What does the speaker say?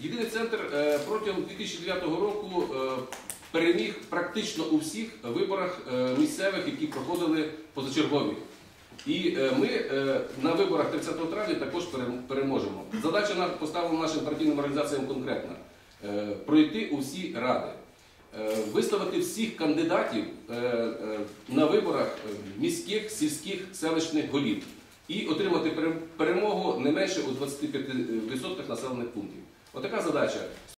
Єдиний центр е, протягом 2009 року е, переміг практично у всіх виборах е, місцевих, які проходили позачергові. І ми на виборах 30 травня також переможемо. Задача на- поставлена нашим партійним організаціям конкретна пройти усі ради, виставити всіх кандидатів на виборах міських, сільських, селищних голів і отримати перемогу не менше у 25% населених пунктів. Отака задача.